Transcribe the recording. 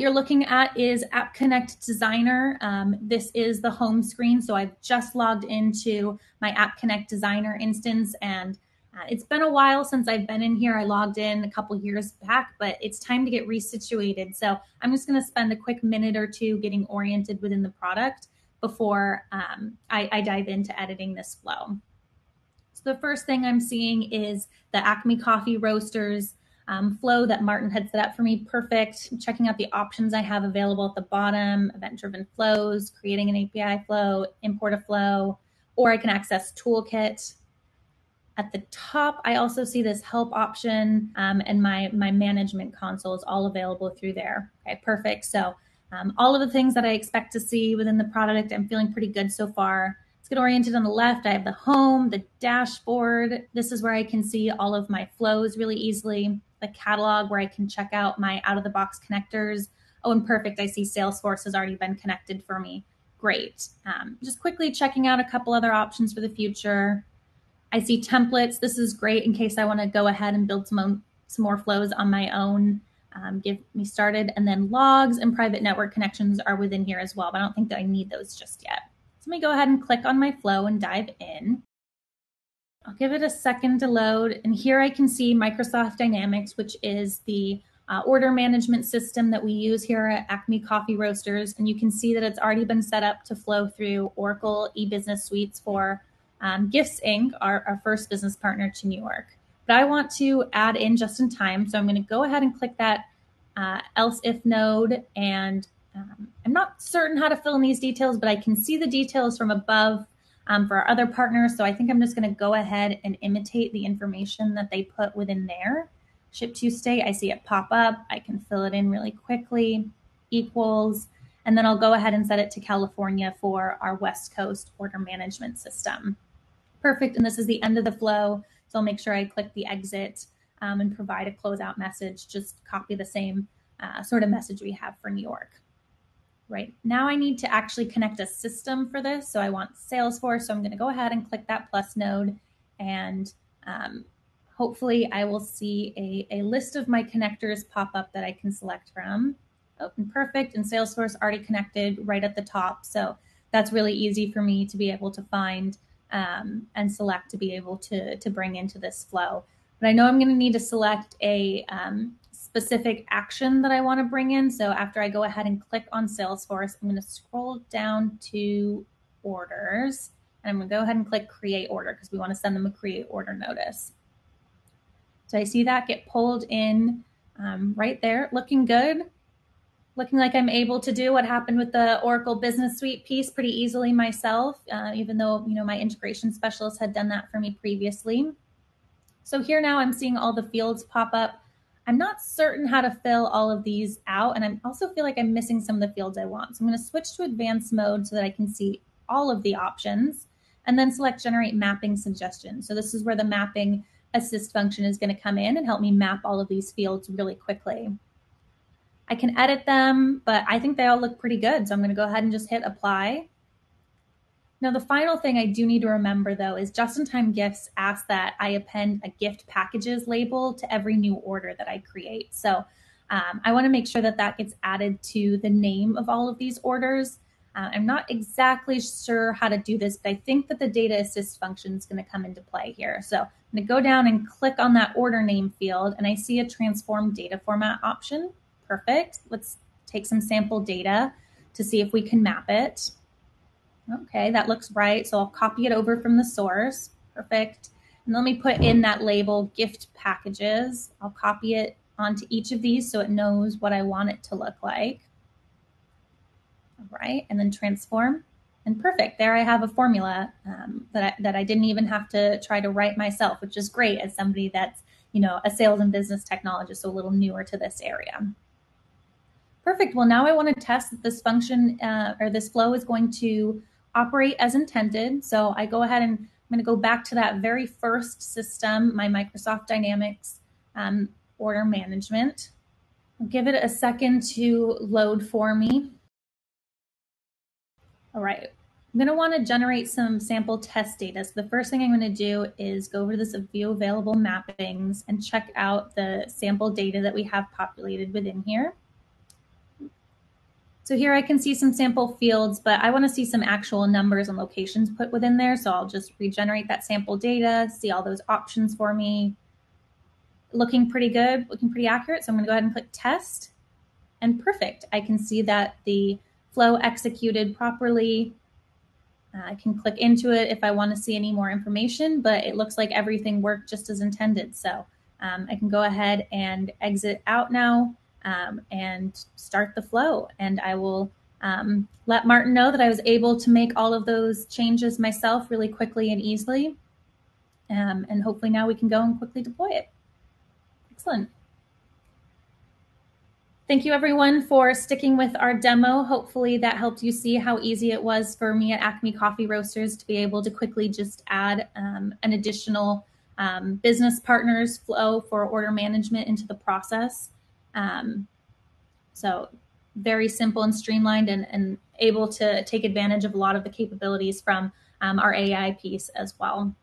you're looking at is App Connect Designer. Um, this is the home screen. So I've just logged into my App Connect Designer instance and uh, it's been a while since I've been in here. I logged in a couple years back, but it's time to get resituated. So I'm just going to spend a quick minute or two getting oriented within the product before um, I, I dive into editing this flow. So the first thing I'm seeing is the Acme Coffee Roasters um, flow that Martin had set up for me. Perfect. Checking out the options I have available at the bottom, event-driven flows, creating an API flow, import a flow, or I can access Toolkit. At the top, I also see this help option um, and my, my management console is all available through there. Okay, perfect. So um, all of the things that I expect to see within the product, I'm feeling pretty good so far. Let's get oriented on the left. I have the home, the dashboard. This is where I can see all of my flows really easily. The catalog where I can check out my out of the box connectors. Oh, and perfect. I see Salesforce has already been connected for me. Great. Um, just quickly checking out a couple other options for the future. I see templates. This is great in case I want to go ahead and build some, some more flows on my own. Um, get me started. And then logs and private network connections are within here as well, but I don't think that I need those just yet. So let me go ahead and click on my flow and dive in. I'll give it a second to load. And here I can see Microsoft Dynamics, which is the uh, order management system that we use here at Acme Coffee Roasters. And you can see that it's already been set up to flow through Oracle e-business suites for um, Gifts Inc., our, our first business partner to New York. But I want to add in just in time. So I'm going to go ahead and click that uh, else if node. And um, I'm not certain how to fill in these details, but I can see the details from above um, for our other partners. So I think I'm just going to go ahead and imitate the information that they put within there. Ship to state, I see it pop up. I can fill it in really quickly, equals, and then I'll go ahead and set it to California for our West Coast order management system. Perfect. And this is the end of the flow. So I'll make sure I click the exit um, and provide a closeout message. Just copy the same uh, sort of message we have for New York. Right now I need to actually connect a system for this. So I want Salesforce. So I'm going to go ahead and click that plus node and um, hopefully I will see a, a list of my connectors pop up that I can select from. Open perfect and Salesforce already connected right at the top. So that's really easy for me to be able to find um, and select to be able to, to bring into this flow. But I know I'm going to need to select a um, specific action that I want to bring in. So after I go ahead and click on Salesforce, I'm going to scroll down to orders and I'm going to go ahead and click create order because we want to send them a create order notice. So I see that get pulled in um, right there, looking good looking like I'm able to do what happened with the Oracle Business Suite piece pretty easily myself, uh, even though you know my integration specialist had done that for me previously. So here now I'm seeing all the fields pop up. I'm not certain how to fill all of these out, and I also feel like I'm missing some of the fields I want. So I'm going to switch to advanced mode so that I can see all of the options, and then select Generate Mapping Suggestions. So this is where the Mapping Assist function is going to come in and help me map all of these fields really quickly. I can edit them, but I think they all look pretty good. So I'm going to go ahead and just hit apply. Now, the final thing I do need to remember though is just in time gifts ask that I append a gift packages label to every new order that I create. So um, I want to make sure that that gets added to the name of all of these orders. Uh, I'm not exactly sure how to do this, but I think that the data assist function is going to come into play here. So I'm going to go down and click on that order name field and I see a transform data format option perfect. Let's take some sample data to see if we can map it. Okay, that looks right. So I'll copy it over from the source. Perfect. And let me put in that label gift packages. I'll copy it onto each of these so it knows what I want it to look like. All right, and then transform. And perfect, there I have a formula um, that, I, that I didn't even have to try to write myself, which is great as somebody that's, you know, a sales and business technologist, so a little newer to this area. Perfect. Well, now I want to test that this function uh, or this flow is going to operate as intended. So I go ahead and I'm going to go back to that very first system, my Microsoft Dynamics um, order management. I'll give it a second to load for me. All right, I'm going to want to generate some sample test data. So the first thing I'm going to do is go over this view available mappings and check out the sample data that we have populated within here. So here I can see some sample fields, but I want to see some actual numbers and locations put within there. So I'll just regenerate that sample data, see all those options for me. Looking pretty good, looking pretty accurate. So I'm going to go ahead and click test and perfect. I can see that the flow executed properly. Uh, I can click into it if I want to see any more information, but it looks like everything worked just as intended. So um, I can go ahead and exit out now um, and start the flow. And I will um, let Martin know that I was able to make all of those changes myself really quickly and easily. Um, and hopefully now we can go and quickly deploy it. Excellent. Thank you everyone for sticking with our demo. Hopefully that helped you see how easy it was for me at Acme Coffee Roasters to be able to quickly just add um, an additional um, business partners flow for order management into the process. Um, so very simple and streamlined and, and, able to take advantage of a lot of the capabilities from um, our AI piece as well.